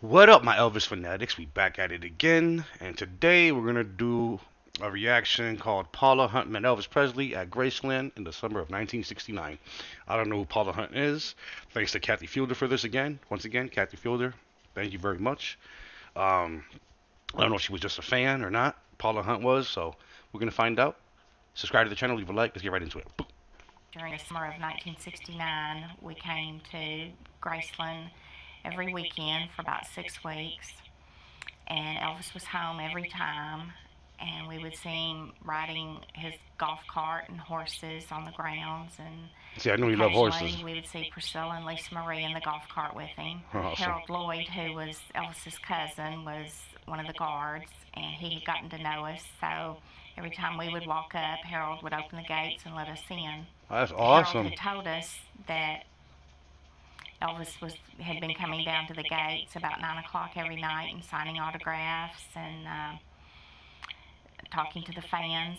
What up, my Elvis fanatics? We back at it again, and today we're gonna do a reaction called Paula Hunt met Elvis Presley at Graceland in the summer of 1969. I don't know who Paula Hunt is. Thanks to Kathy Fielder for this again. Once again, Kathy Fielder, thank you very much. Um, I don't know if she was just a fan or not. Paula Hunt was, so we're gonna find out. Subscribe to the channel, leave a like. Let's get right into it. Boop. During the summer of 1969, we came to Graceland every weekend for about six weeks. And Elvis was home every time. And we would see him riding his golf cart and horses on the grounds. And See, I know you love horses. we would see Priscilla and Lisa Marie in the golf cart with him. Awesome. Harold Loyd, who was Elvis's cousin, was one of the guards. And he had gotten to know us. So every time we would walk up, Harold would open the gates and let us in. That's Harold awesome. had told us that Elvis was had been coming down to the gates about nine o'clock every night and signing autographs and uh, talking to the fans.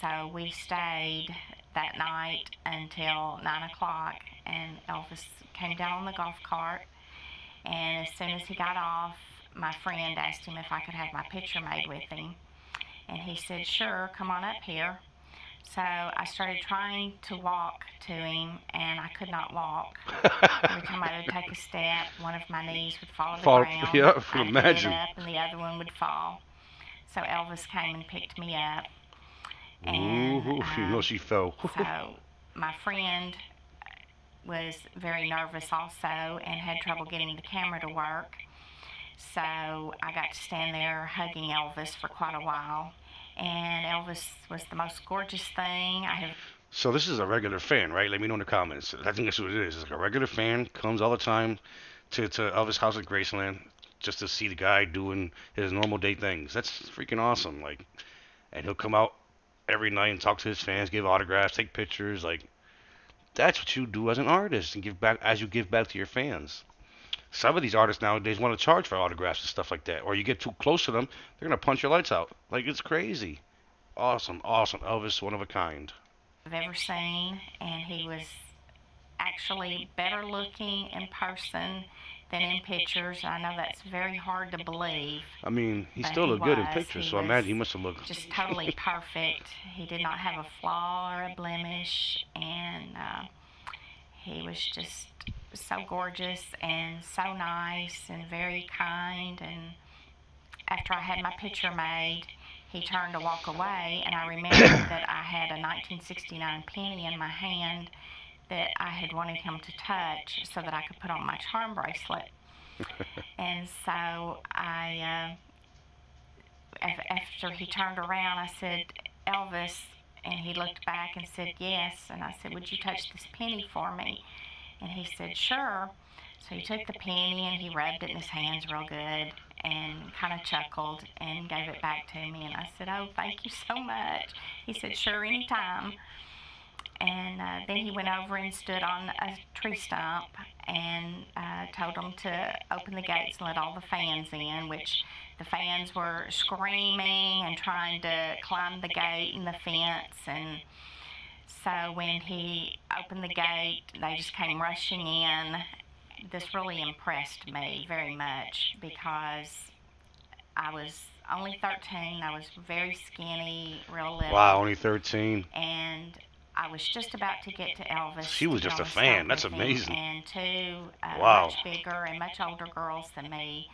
So we stayed that night until nine o'clock, and Elvis came down on the golf cart. And as soon as he got off, my friend asked him if I could have my picture made with him, and he said, "Sure, come on up here." So I started trying to walk to him, and I could not walk. Every time I would take a step, one of my knees would fall to the Fall- ground. yeah, I can imagine. Up, and the other one would fall. So Elvis came and picked me up. Ooh, And, you know um, she fell. so my friend was very nervous also and had trouble getting the camera to work. So I got to stand there hugging Elvis for quite a while. And Elvis was the most gorgeous thing I have So this is a regular fan, right? Let me know in the comments. I think that's what it is. It's like a regular fan comes all the time to, to Elvis House at Graceland just to see the guy doing his normal day things. That's freaking awesome. Like, and he'll come out every night and talk to his fans, give autographs, take pictures. Like, that's what you do as an artist and give back as you give back to your fans. Some of these artists nowadays want to charge for autographs and stuff like that, or you get too close to them, they're gonna punch your lights out. Like it's crazy. Awesome, awesome. Elvis, one of a kind. I've ever seen, and he was actually better looking in person than in pictures. I know that's very hard to believe. I mean, he still he looked good in pictures, He so I imagine he must have looked. Just totally perfect. He did not have a flaw or a blemish, and uh, he was just so gorgeous and so nice and very kind. And after I had my picture made, he turned to walk away, and I remembered that I had a 1969 penny in my hand that I had wanted him to touch so that I could put on my charm bracelet. and so I, uh, after he turned around, I said, Elvis, and he looked back and said, yes. And I said, would you touch this penny for me? And he said, sure. So he took the penny and he rubbed it in his hands real good and kind of chuckled and gave it back to me. And I said, oh, thank you so much. He said, sure, anytime. And uh, then he went over and stood on a tree stump and uh, told them to open the gates and let all the fans in, which the fans were screaming and trying to climb the gate and the fence. And so when he opened the gate, they just came rushing in. This really impressed me very much because I was only 13. I was very skinny, real little Wow, only 13. and I was just about to get to Elvis. She was just a fan. That's amazing. And two uh, Wow. much bigger and much older girls than me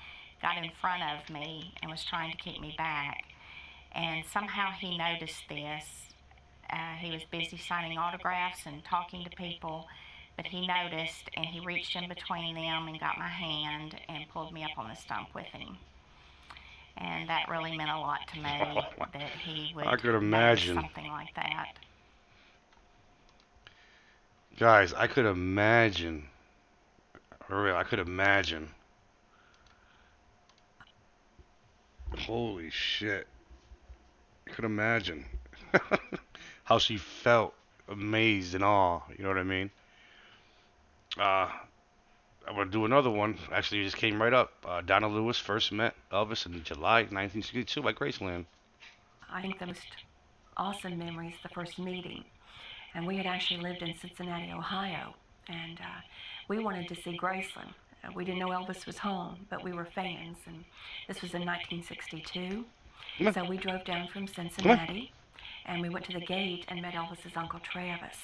got in front of me and was trying to keep me back. And somehow he noticed this. Uh, he was busy signing autographs and talking to people, but he noticed and he reached in between them and got my hand and pulled me up on the stump with him. And that really meant a lot to me that he would I could imagine. something like that. Guys, I could imagine. For real, I could imagine. Holy shit. I could imagine. How she felt amazed and awe. You know what I mean? Uh, I'm going to do another one. Actually, it just came right up. Uh, Donna Lewis first met Elvis in July 1962 at Graceland. I think the most awesome memory is the first meeting. And we had actually lived in Cincinnati, Ohio. And uh, we wanted to see Graceland. uh, we didn't know Elvis was home, but we were fans. And this was in 1962. So we drove down from Cincinnati and we went to the gate and met Elvis's Uncle Travis.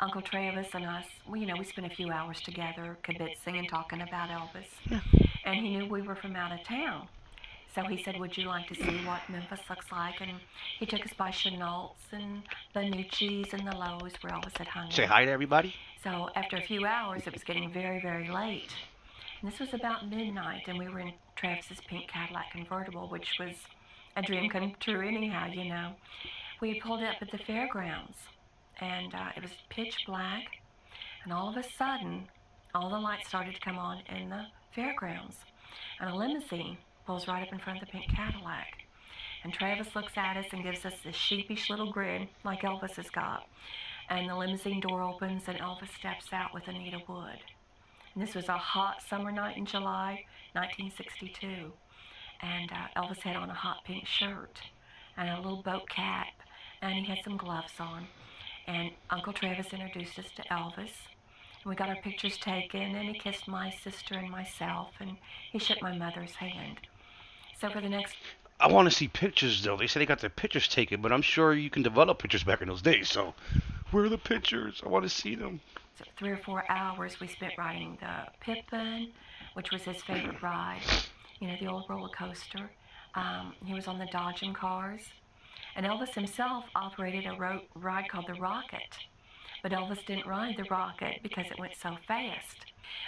Uncle Travis and us, we, you know, we spent a few hours together kibitzing and talking about Elvis. And he knew we were from out of town. So he said, Would you like to see what Memphis looks like? And he took us by Chenault's and the Benucci's and the Loew's where Elvis had hung Say hi to everybody. So after a few hours, it was getting very, very late. And this was about midnight, and we were in Travis's pink Cadillac convertible, which was a dream come true anyhow, you know. We pulled up at the fairgrounds, and uh, it was pitch black, and all of a sudden, all the lights started to come on in the fairgrounds, and a limousine pulls right up in front of the pink Cadillac. And Travis looks at us and gives us this sheepish little grin, like Elvis has got. And the limousine door opens, and Elvis steps out with Anita Wood. And this was a hot summer night in July, 1962. And uh, Elvis had on a hot pink shirt and a little boat cap, and he had some gloves on. And Uncle Travis introduced us to Elvis. And we got our pictures taken, and he kissed my sister and myself, and he shook my mother's hand. So for the next I want to see pictures though. They say they got their pictures taken, but I'm sure you can develop pictures back in those days. So, where are the pictures? I want to see them. So three or four hours we spent riding the Pippin, which was his favorite ride. You know, the old roller coaster. Um, he was on the Dodging cars. And Elvis himself operated a ro- ride called the Rocket. But Elvis didn't ride the Rocket because it went so fast.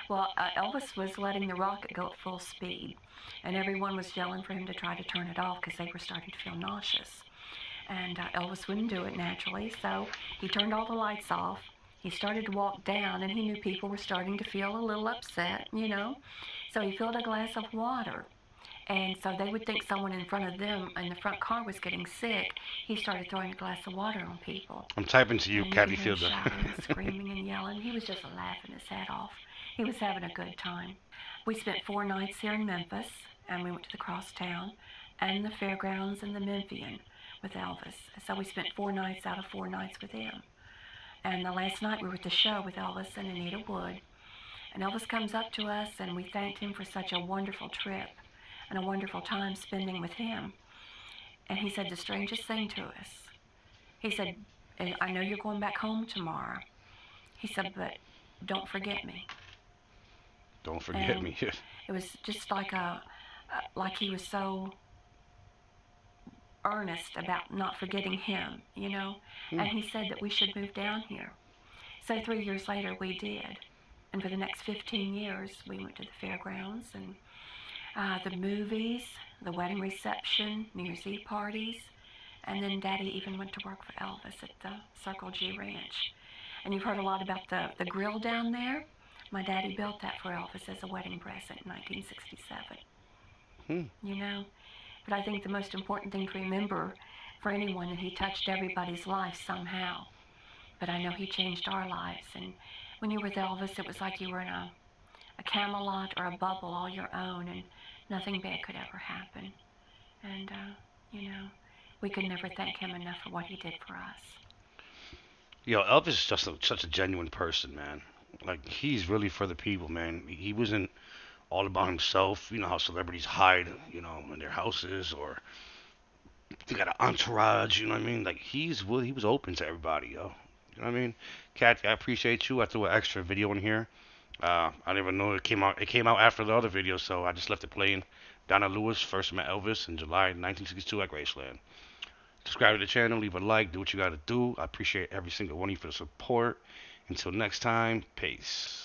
Well, uh, Elvis was letting the rocket go at full speed, and everyone was yelling for him to try to turn it off because they were starting to feel nauseous. And uh, Elvis wouldn't do it naturally, so he turned all the lights off. He started to walk down, and he knew people were starting to feel a little upset, you know. So he filled a glass of water. And so they would think someone in front of them in the front car was getting sick. He started throwing a glass of water on people. I'm typing to you, And Kathy you hear him Fielder. and screaming and yelling. He was just laughing his head off. He was having a good time. We spent four nights here in Memphis, and we went to the crosstown and the fairgrounds and the Memphian with Elvis. So we spent four nights out of four nights with him. And the last night we were at the show with Elvis and Anita Wood. And Elvis comes up to us, and we thanked him for such a wonderful trip and a wonderful time spending with him. And he said the strangest thing to us. He said, I know you're going back home tomorrow. He said, but don't forget me. Don't forget Um, me. It was just like a, like he was so earnest about not forgetting him, you know. Hmm. And he said that we should move down here. So three years later, we did. And for the next 15 years, we went to the fairgrounds and uh, the movies, the wedding reception, New Year's Eve parties, and then Daddy even went to work for Elvis at the Circle G Ranch. And you've heard a lot about the, the grill down there. My daddy built that for Elvis as a wedding present in 1967. Hmm. You know? But I think the most important thing to remember for anyone that he touched everybody's life somehow. But I know he changed our lives. And when you were with Elvis, it was like you were in a, a Camelot or a bubble all your own, and nothing bad could ever happen. And, uh, you know, we could never thank him enough for what he did for us. Yo, Elvis is just a, such a genuine person, man. Like he's really for the people, man. He wasn't all about himself. You know how celebrities hide, you know, in their houses or they got an entourage. You know what I mean? Like he's he was open to everybody, yo. You know what I mean? Kathy, I appreciate you. I threw an extra video in here. Uh, I didn't even know it came out. It came out after the other video, so I just left it playing. Donna Lewis first met Elvis in July 1962 at Graceland. Subscribe to the channel, leave a like, do what you gotta do. I appreciate every single one of you for the support. Until next time, peace.